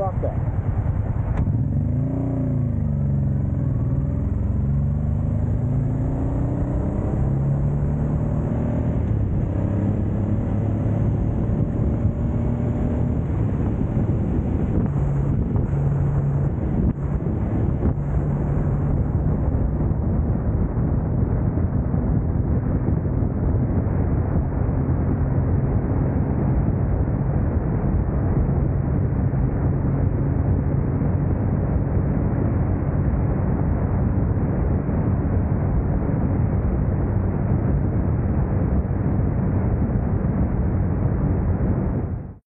fuck that.